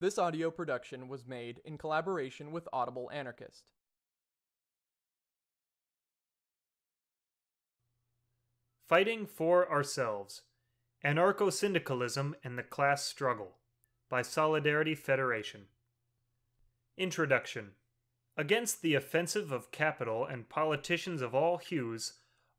This audio production was made in collaboration with Audible Anarchist. Fighting for Ourselves Anarcho Syndicalism and the Class Struggle by Solidarity Federation. Introduction Against the offensive of capital and politicians of all hues,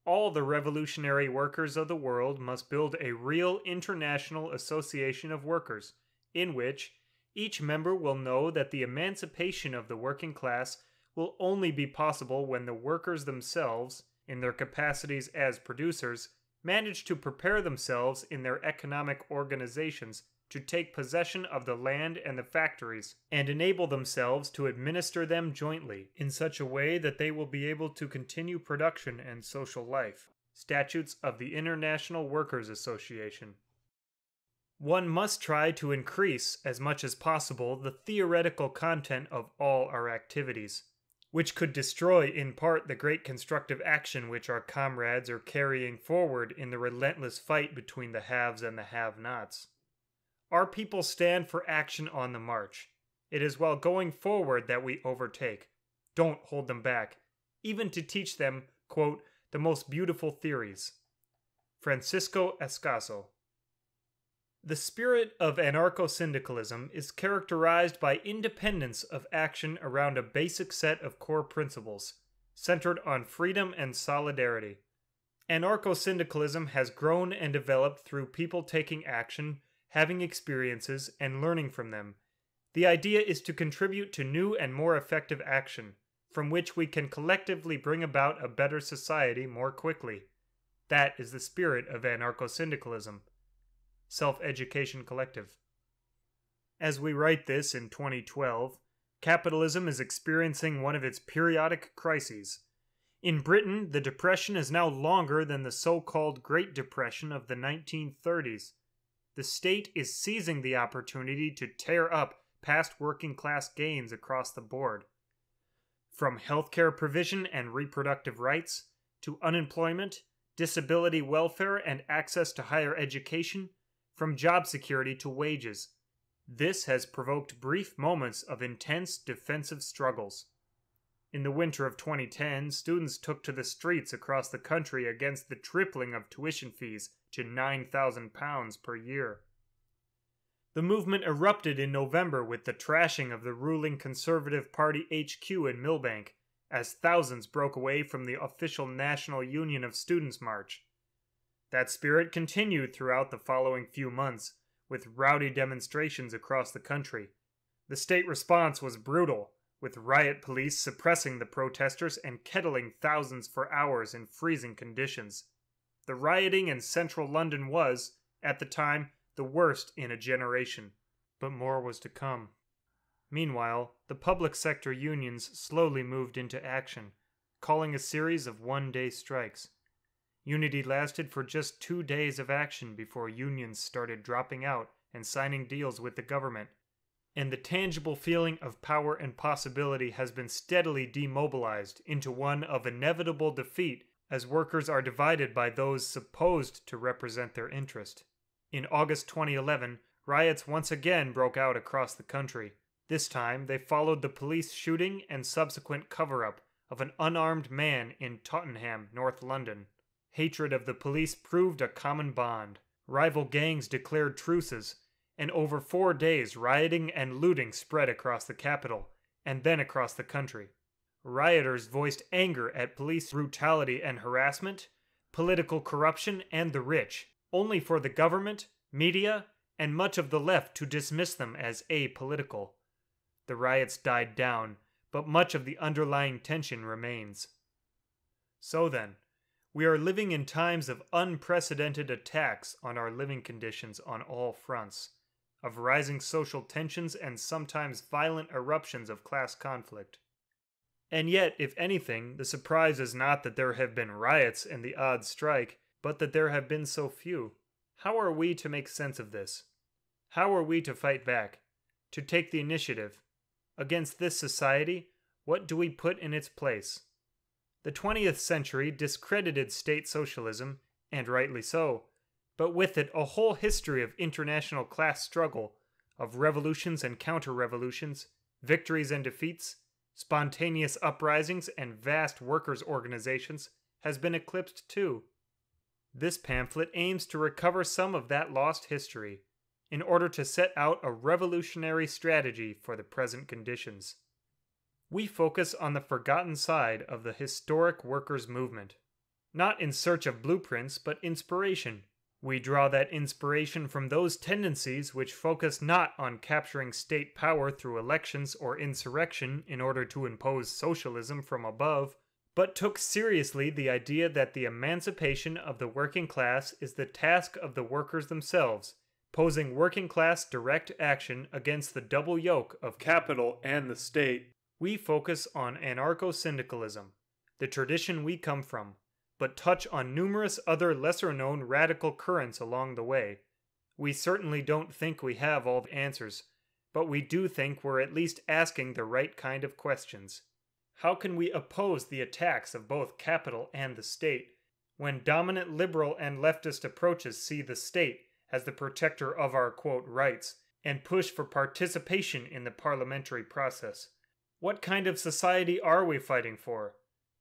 all the revolutionary workers of the world must build a real international association of workers, in which each member will know that the emancipation of the working class will only be possible when the workers themselves, in their capacities as producers, manage to prepare themselves in their economic organizations to take possession of the land and the factories, and enable themselves to administer them jointly in such a way that they will be able to continue production and social life. Statutes of the International Workers Association. One must try to increase as much as possible the theoretical content of all our activities, which could destroy in part the great constructive action which our comrades are carrying forward in the relentless fight between the haves and the have nots. Our people stand for action on the march. It is while going forward that we overtake. Don't hold them back, even to teach them, quote, the most beautiful theories. Francisco Ascaso. The spirit of anarcho syndicalism is characterized by independence of action around a basic set of core principles, centered on freedom and solidarity. Anarcho syndicalism has grown and developed through people taking action having experiences, and learning from them. The idea is to contribute to new and more effective action, from which we can collectively bring about a better society more quickly. That is the spirit of anarcho syndicalism. Self Education Collective. As we write this in 2012, capitalism is experiencing one of its periodic crises. In Britain, the Depression is now longer than the so called Great Depression of the 1930s the state is seizing the opportunity to tear up past working class gains across the board. From healthcare provision and reproductive rights, to unemployment, disability welfare, and access to higher education, from job security to wages. This has provoked brief moments of intense defensive struggles. In the winter of 2010, students took to the streets across the country against the tripling of tuition fees to £9,000 per year. The movement erupted in November with the trashing of the ruling Conservative Party HQ in Millbank, as thousands broke away from the official National Union of Students March. That spirit continued throughout the following few months, with rowdy demonstrations across the country. The state response was brutal, with riot police suppressing the protesters and kettling thousands for hours in freezing conditions. The rioting in central London was, at the time, the worst in a generation. But more was to come. Meanwhile, the public sector unions slowly moved into action, calling a series of one day strikes. Unity lasted for just two days of action before unions started dropping out and signing deals with the government and the tangible feeling of power and possibility has been steadily demobilized into one of inevitable defeat as workers are divided by those supposed to represent their interest. In August 2011, riots once again broke out across the country. This time, they followed the police shooting and subsequent cover up of an unarmed man in Tottenham, North London. Hatred of the police proved a common bond. Rival gangs declared truces, and over four days rioting and looting spread across the capital, and then across the country. Rioters voiced anger at police brutality and harassment, political corruption, and the rich, only for the government, media, and much of the left to dismiss them as apolitical. The riots died down, but much of the underlying tension remains. So then, we are living in times of unprecedented attacks on our living conditions on all fronts of rising social tensions and sometimes violent eruptions of class conflict. And yet, if anything, the surprise is not that there have been riots and the odd strike, but that there have been so few. How are we to make sense of this? How are we to fight back? To take the initiative? Against this society, what do we put in its place? The 20th century discredited state socialism, and rightly so, but with it a whole history of international class struggle, of revolutions and counter revolutions, victories and defeats, spontaneous uprisings, and vast workers' organizations, has been eclipsed too. This pamphlet aims to recover some of that lost history in order to set out a revolutionary strategy for the present conditions. We focus on the forgotten side of the historic workers' movement, not in search of blueprints, but inspiration. We draw that inspiration from those tendencies which focus not on capturing state power through elections or insurrection in order to impose socialism from above, but took seriously the idea that the emancipation of the working class is the task of the workers themselves, posing working class direct action against the double yoke of capital and the state. We focus on anarcho syndicalism, the tradition we come from, but touch on numerous other lesser known radical currents along the way. We certainly don't think we have all the answers, but we do think we're at least asking the right kind of questions. How can we oppose the attacks of both capital and the state when dominant liberal and leftist approaches see the state as the protector of our quote rights and push for participation in the parliamentary process? What kind of society are we fighting for?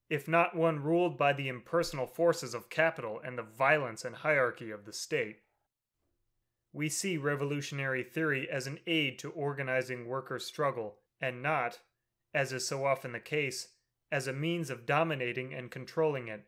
If not one ruled by the impersonal forces of capital and the violence and hierarchy of the state. We see revolutionary theory as an aid to organizing worker struggle, and not, as is so often the case, as a means of dominating and controlling it,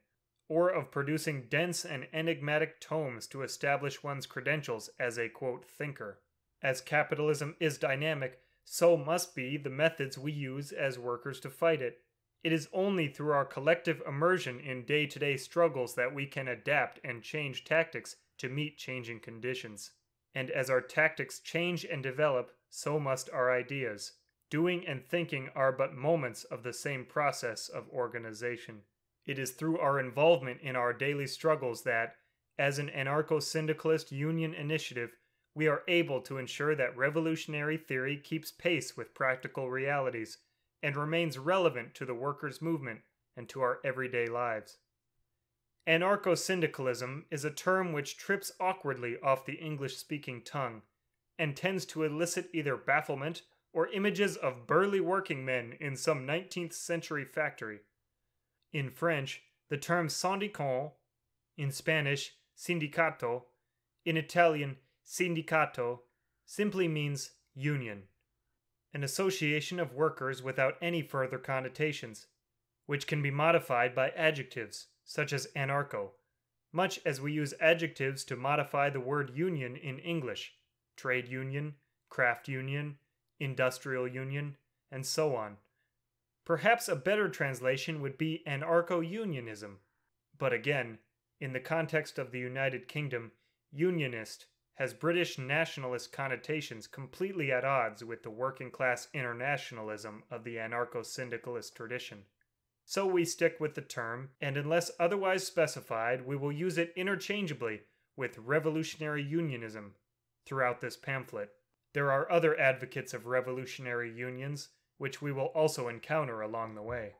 or of producing dense and enigmatic tomes to establish one's credentials as a quote, thinker. As capitalism is dynamic, so must be the methods we use as workers to fight it. It is only through our collective immersion in day to day struggles that we can adapt and change tactics to meet changing conditions. And as our tactics change and develop, so must our ideas. Doing and thinking are but moments of the same process of organization. It is through our involvement in our daily struggles that, as an anarcho syndicalist union initiative, we are able to ensure that revolutionary theory keeps pace with practical realities and remains relevant to the workers' movement and to our everyday lives. Anarcho syndicalism is a term which trips awkwardly off the English speaking tongue and tends to elicit either bafflement or images of burly working men in some 19th century factory. In French, the term syndicat, in Spanish, sindicato, in Italian, sindacato, simply means union, an association of workers without any further connotations, which can be modified by adjectives, such as anarcho, much as we use adjectives to modify the word union in English trade union, craft union, industrial union, and so on. Perhaps a better translation would be anarcho unionism, but again, in the context of the United Kingdom, unionist has British nationalist connotations completely at odds with the working class internationalism of the anarcho syndicalist tradition. So we stick with the term, and unless otherwise specified, we will use it interchangeably with revolutionary unionism throughout this pamphlet. There are other advocates of revolutionary unions, which we will also encounter along the way.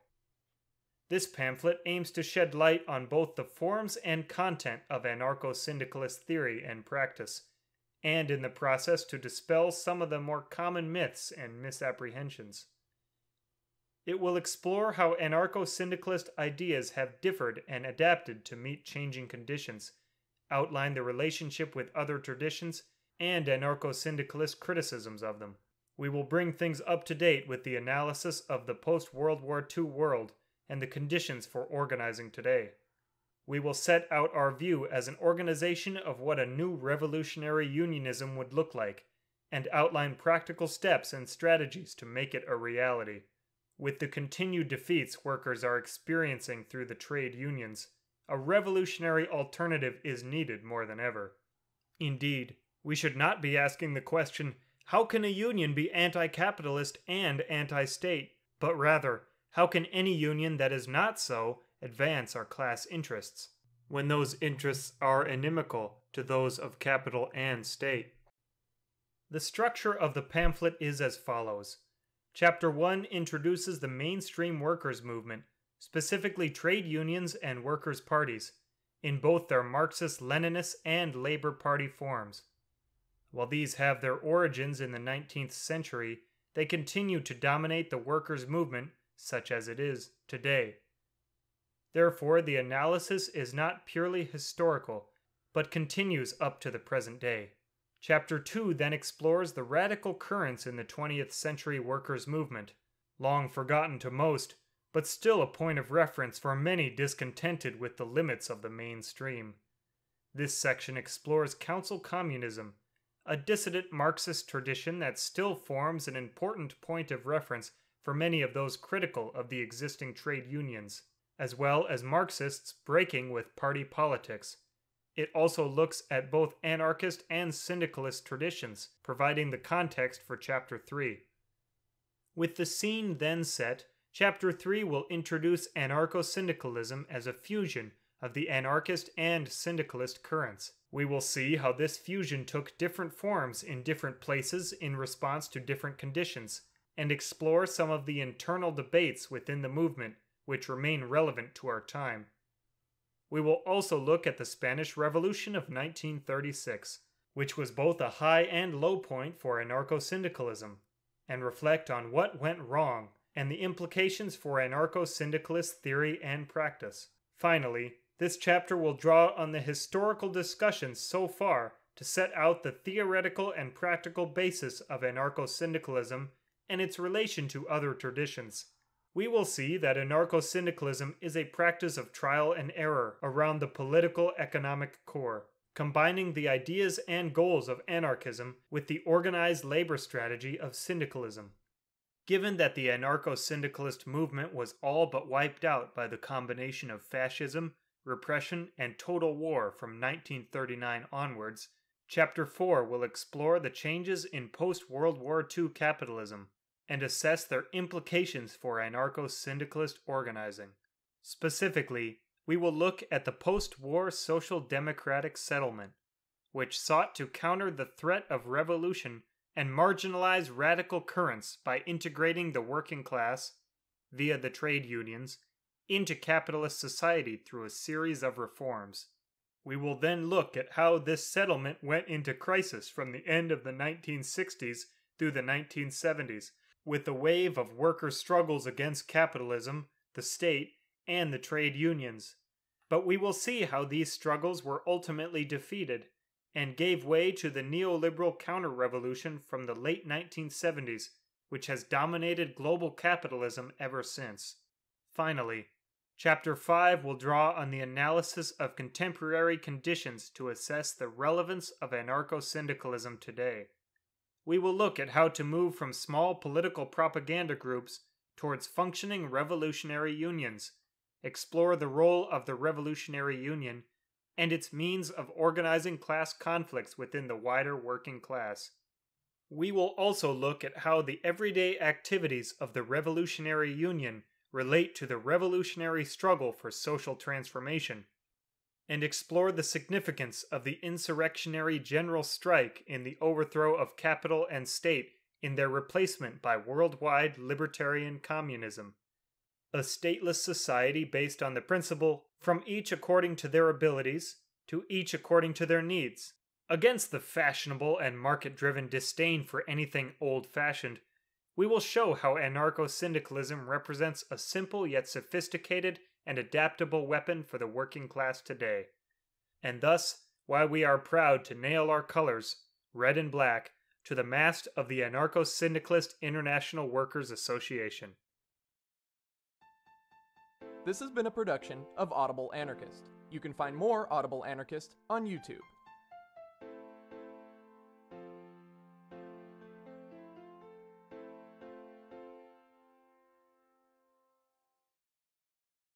This pamphlet aims to shed light on both the forms and content of anarcho syndicalist theory and practice, and in the process to dispel some of the more common myths and misapprehensions. It will explore how anarcho syndicalist ideas have differed and adapted to meet changing conditions, outline the relationship with other traditions, and anarcho syndicalist criticisms of them. We will bring things up to date with the analysis of the post World War II world and the conditions for organizing today. We will set out our view as an organization of what a new revolutionary unionism would look like, and outline practical steps and strategies to make it a reality. With the continued defeats workers are experiencing through the trade unions, a revolutionary alternative is needed more than ever. Indeed, we should not be asking the question, how can a union be anti capitalist and anti state? But rather, how can any union that is not so advance our class interests, when those interests are inimical to those of capital and state? The structure of the pamphlet is as follows Chapter 1 introduces the mainstream workers' movement, specifically trade unions and workers' parties, in both their Marxist Leninist and Labor Party forms. While these have their origins in the 19th century, they continue to dominate the workers' movement, such as it is today. Therefore, the analysis is not purely historical, but continues up to the present day. Chapter 2 then explores the radical currents in the 20th century workers' movement, long forgotten to most, but still a point of reference for many discontented with the limits of the mainstream. This section explores council communism, a dissident Marxist tradition that still forms an important point of reference for many of those critical of the existing trade unions, as well as Marxists breaking with party politics. It also looks at both anarchist and syndicalist traditions, providing the context for Chapter 3. With the scene then set, Chapter 3 will introduce anarcho syndicalism as a fusion of the anarchist and syndicalist currents. We will see how this fusion took different forms in different places in response to different conditions, and explore some of the internal debates within the movement which remain relevant to our time. We will also look at the Spanish Revolution of 1936, which was both a high and low point for anarcho syndicalism, and reflect on what went wrong and the implications for anarcho syndicalist theory and practice. Finally, this chapter will draw on the historical discussions so far to set out the theoretical and practical basis of anarcho syndicalism and its relation to other traditions. We will see that anarcho syndicalism is a practice of trial and error around the political economic core, combining the ideas and goals of anarchism with the organized labor strategy of syndicalism. Given that the anarcho syndicalist movement was all but wiped out by the combination of fascism, repression, and total war from 1939 onwards, Chapter 4 will explore the changes in post World War II capitalism and assess their implications for anarcho syndicalist organizing. Specifically, we will look at the post war social democratic settlement, which sought to counter the threat of revolution and marginalize radical currents by integrating the working class, via the trade unions, into capitalist society through a series of reforms. We will then look at how this settlement went into crisis from the end of the 1960s through the 1970s, with a wave of worker struggles against capitalism, the state, and the trade unions. But we will see how these struggles were ultimately defeated and gave way to the neoliberal counter revolution from the late 1970s, which has dominated global capitalism ever since. Finally, Chapter 5 will draw on the analysis of contemporary conditions to assess the relevance of anarcho syndicalism today. We will look at how to move from small political propaganda groups towards functioning revolutionary unions, explore the role of the Revolutionary Union, and its means of organizing class conflicts within the wider working class. We will also look at how the everyday activities of the Revolutionary Union relate to the revolutionary struggle for social transformation, and explore the significance of the insurrectionary general strike in the overthrow of capital and state in their replacement by worldwide libertarian communism. A stateless society based on the principle from each according to their abilities, to each according to their needs, against the fashionable and market driven disdain for anything old fashioned we will show how anarcho syndicalism represents a simple yet sophisticated and adaptable weapon for the working class today. And thus, why we are proud to nail our colors, red and black, to the mast of the Anarcho Syndicalist International Workers Association. This has been a production of Audible Anarchist. You can find more Audible Anarchist on YouTube.